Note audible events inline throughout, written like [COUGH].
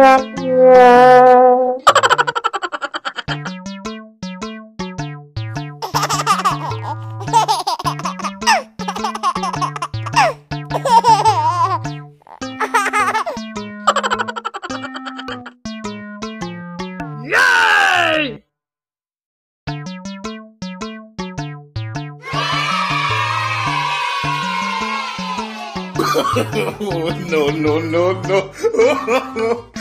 [LAUGHS] Oh, no, no, no, no. [LAUGHS]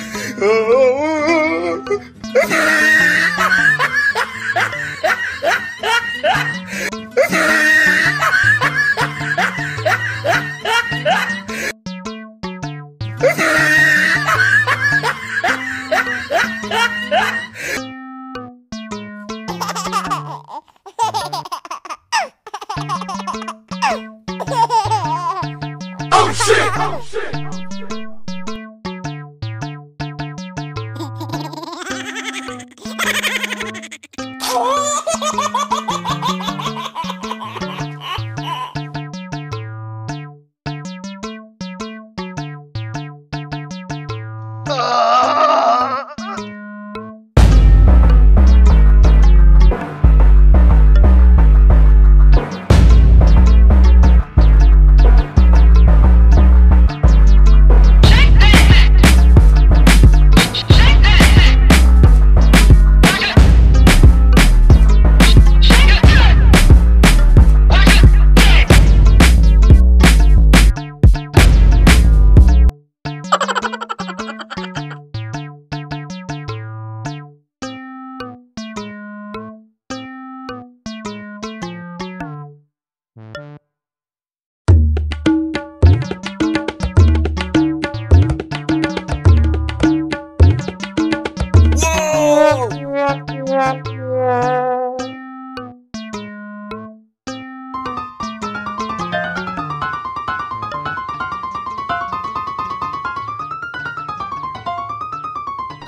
Oh shit! Oh shit!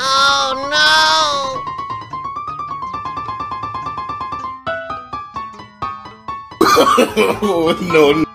Oh no! [LAUGHS] no, no.